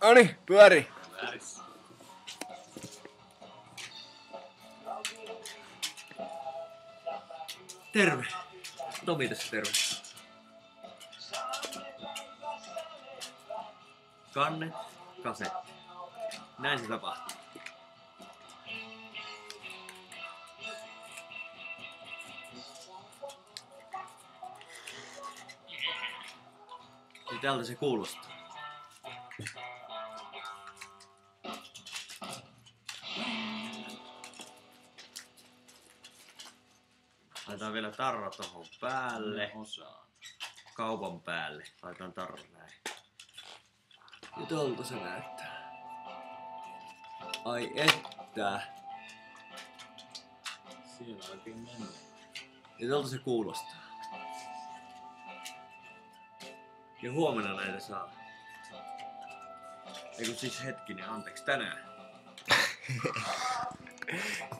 Noni, pyöri. Terve. Tomi tässä terve. Kannet, kasetti. Näin se tapahtuu. Ja tältä se kuulostaa. Laitetaan vielä tarra tohon päälle. Osaan. Kaupan päälle. Laitetaan tarra näin. Ja tolta se näyttää. Ai että. Siellä oikein mennä. Ja tolta se kuulostaa. Ja huomenna näitä saa. Eiku siis hetkinen, anteeksi, tänään.